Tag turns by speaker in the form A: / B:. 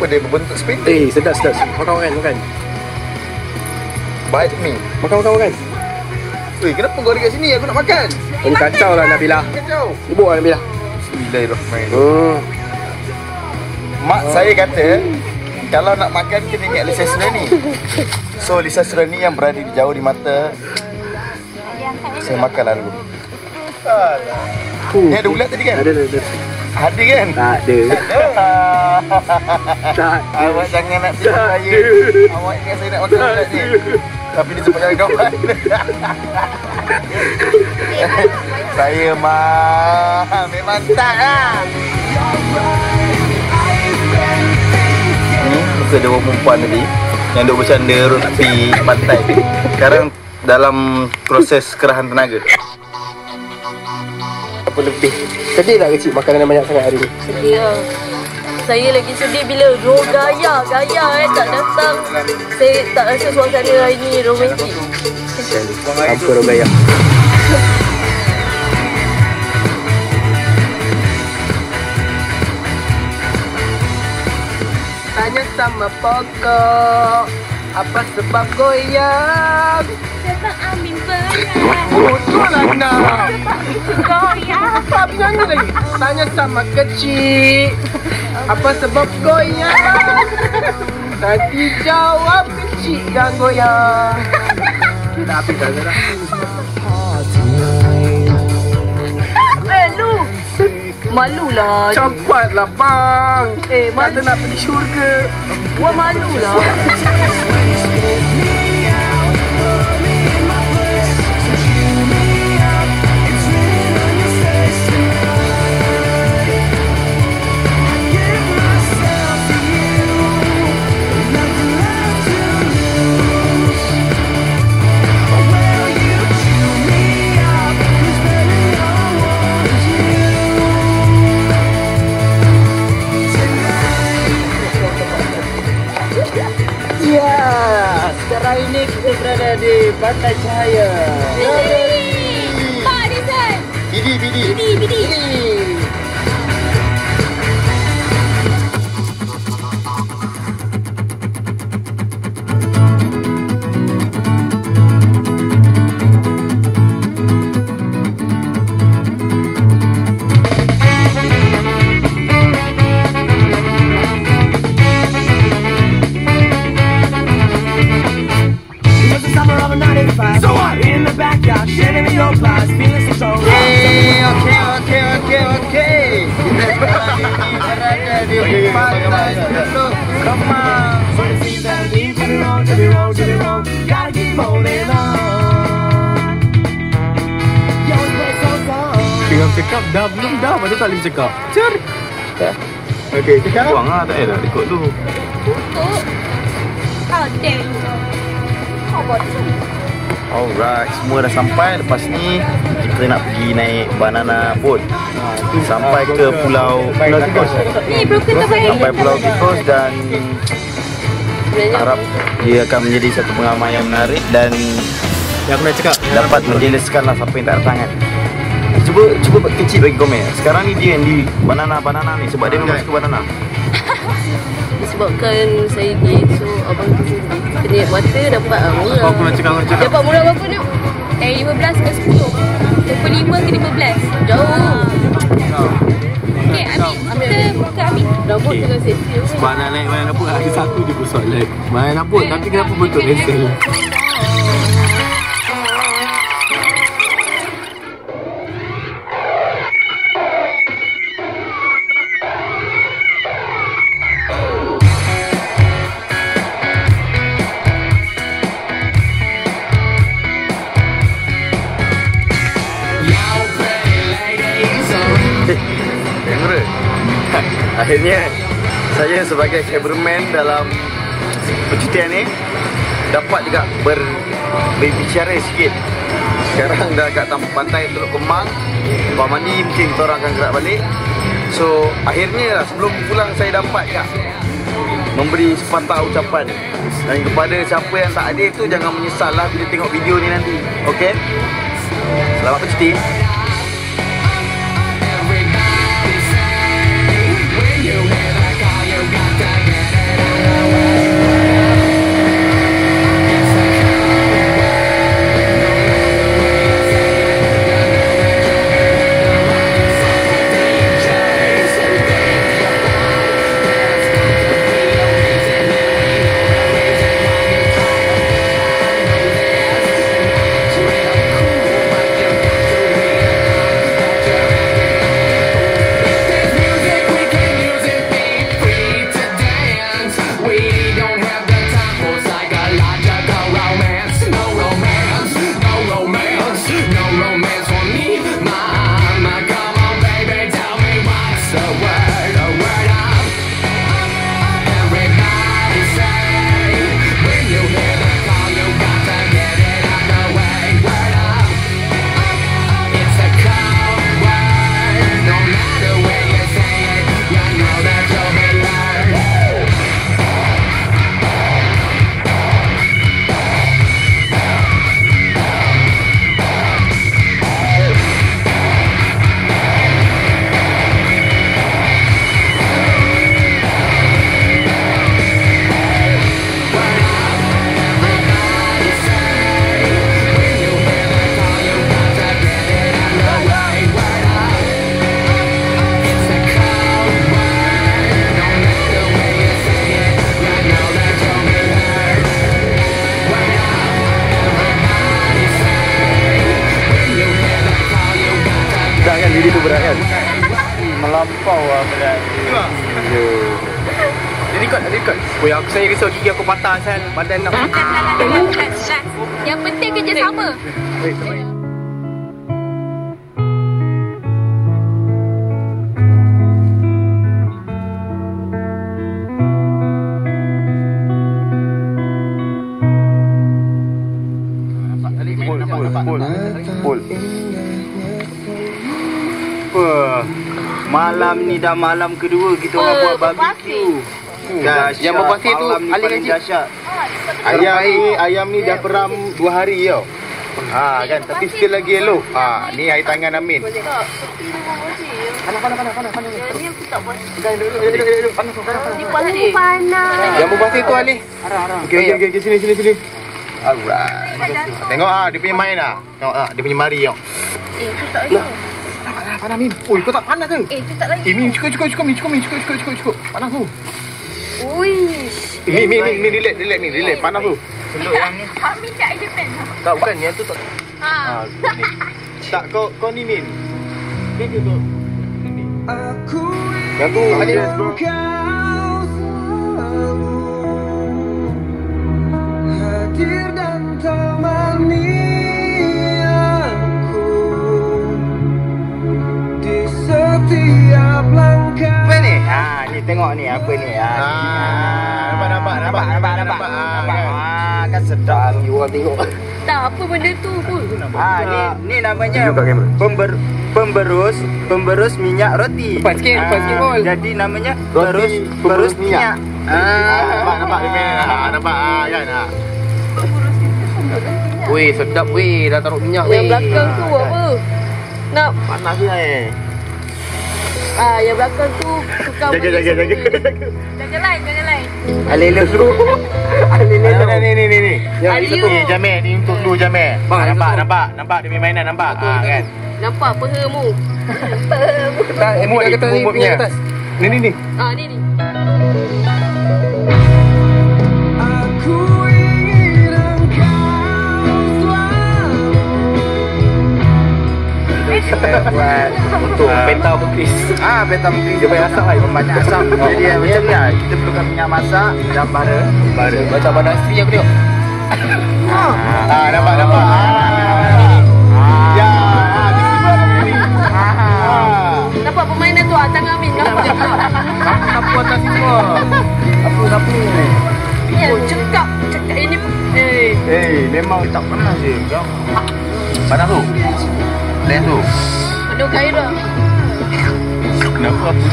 A: Kenapa dia berbentuk sepeda?
B: Eh, sedap sedap. Makan makan makan.
A: Bite me.
B: Makan makan makan.
A: Weh, kenapa kau ada kat sini? Aku nak makan.
B: Ini kacau lah Nabila.
A: Kacau.
B: Ibu lah Nabila.
A: Bismillahirrahmanirrahim.
B: Hmm.
A: Mak saya kata kalau nak makan kena ingat Lisa Surani. So Lisa Surani yang berada di jauh di mata saya makanlah dulu.
B: Uh,
A: Ni ada ulat tadi kan?
B: Ada ada ada.
A: Ada kan?
B: Tak ada. Tak ada.
A: Awak jangan nak tipu
B: Tak
A: saya. Awak ingat saya nak makan ulat ni. Tapi dia sempat kawan. saya mah memang tak lah. Ni muka dua perempuan tadi yang duk bercanda pergi pantai. Sekarang dalam proses kerahan tenaga.
B: Apa lebih? Sedih tak kecil makanan banyak sangat hari ni?
C: Sedih lah. Saya lagi sedih bila Ro gaya, gaya eh tak datang. Saya tak rasa suasana hari ni romantik.
B: Tanpa rogaya. Tanya sama pokok Apa sebab goyang
C: Sebab Amin berat.
B: Betul lah nak
C: Goyang.
B: Apa nyanyi lagi Tanya sama kecil Apa sebab goyang Nanti jawab kecil yang goyang Kita habis dah dah
C: Eh lu. Malulah.
B: Cepatlah bang
C: Eh,
B: Kata nak pergi syurga
C: Gua malulah.
B: Pantai Cahaya
C: Pak Rizal.
A: Bidi, bidi.
C: Bidi, bidi.
D: It
E: cakap dah belum dah Mana tak boleh cakap Cer
A: Okey, cakap.
E: Buang lah tak payah dah rekod tu
C: Tutup. How dare you. How about you?
A: Alright, semua dah sampai. Lepas ni kita nak pergi naik banana boat. Sampai ke pulau Tikus.
C: Terbaik.
A: Sampai pulau Tikus dan harap dia akan menjadi satu pengalaman yang menarik dan
E: Yang aku nak cakap
A: dapat menjelaskan lah siapa yang tak datang kan. Cuba cuba buat kecil bagi komen. Sekarang ni dia yang di banana banana ni sebab dia memang suka banana.
C: Disebabkan saya gay So abang tu Penyek mata dapat ah, murah.
E: Apa aku nak cakap? Aku cakap
C: Dapat murah berapa ni? Dari 15 ke 10 25 ke 15 Jauh. Okay Amin Kita buka Amin Rambut
E: Okay.
C: dengan sesi
E: Sebab nak naik mana pun Ada satu je pun soalan Mana pun Tapi kenapa bentuk hassle
A: Akhirnya saya sebagai cameraman dalam percutian ni dapat juga ber berbicara sikit. Sekarang dah kat pantai Teluk Kemang. Lepas mandi mungkin kita orang akan gerak balik. So akhirnya lah, sebelum pulang saya dapat juga memberi sepatah ucapan dan kepada siapa yang tak ada tu jangan menyesal lah bila tengok video ni nanti. Okay? Selamat bercuti.
B: melampau lah berat Ya record tak record. Oh ya aku saya risau gigi aku patah asal Badan nak
C: Bukan lah Yang penting kerja
E: sama baik. Pull. Pull. Pull. Malam ni dah malam kedua kita orang
C: Apa?
E: buat barbecue. Dahsyat.
B: Yang berpasir tu, Ali Haji.
E: dahsyat. Ayam ni, ayam ni dah peram dua hari tau. Ha kan tapi still lagi elok. Ha ni air tangan Amin.
B: Yang berpasir tu Ali.
E: Okey okey okey okay, sini sini sini. Alright. Tengok ah dia punya main ah. Tengok ah dia punya mari tengok.
C: Eh, tu tak lagi.
B: Panas panas Min. Oi, kau tak panas ke?
C: Eh, tu tak lagi.
B: Eh, Min cukup cukup cukup Min cukup Min cukup cukup cukup cukup. Panas tu.
E: Eh, Min Min Min Min relax relax Min relax panas tu.
C: Amin kat Japan.
B: Tak bukan yang tu tak.
C: Ha.
E: Ha ni. Tak kau kau ni Min. Ni tu?
B: Yang tu Ali.
D: Hadir dan temani
E: ni? Ha ni tengok ni apa ni? Ha. nampak nampak nampak nampak nampak. nampak. Ha kan sedap.
B: You orang tengok.
C: Tak, apa benda tu pun.
E: Ha ni ni namanya pember pemberus pemberus minyak roti.
B: Cepat sikit, cepat sikit,
E: Ah,
B: Pol.
E: Jadi namanya berus
F: pemberus
E: berus
F: minyak.
E: minyak. Ah,
F: Nampak nampak dia. Ha nampak ha kan ha.
B: Weh, sedap weh. Dah taruh minyak
C: Yang
B: weh.
C: belakang tu apa? Nak
F: Panas ni eh.
C: Ah yang belakang tu tukang
E: Jaga jaga jaga.
C: Jaga lain, jaga lain.
E: Alele tu. Alele tu. Ni ni ni ni.
B: Yang
C: Ali
B: itu.
E: Ni jameh ni untuk lu jameh.
B: Bang,
E: nampak
B: tu.
E: nampak nampak dia mainan nampak. Ha
B: betul.
E: kan.
C: Nampak pehamu.
B: Tak, eh,
E: Muat
B: minyak kata
E: ibu
B: ni atas.
E: Ni ni ni.
C: Ah, ni ni.
D: Selalu
E: buat untuk
B: Ah.
E: pentau bukis. Ah, pentau bukis
B: Dia banyak asap, kan?
E: Banyak asap. Jadi ah, macam ni ah. Kita perlukan minyak masak dan bara. Bara.
B: Macam badan isteri aku tengok.
E: Ah, nampak nampak. Ah. Ya, ah. Ah.
C: Nampak permainan tu ah, tangan Amin. Nampak.
B: Atas semua? Apa?
C: Ya, ini. Eh,
E: Eh, memang tak pernah je kau. Panas tu. Panas tu.
C: penuh gairah.
E: Kenapa aku?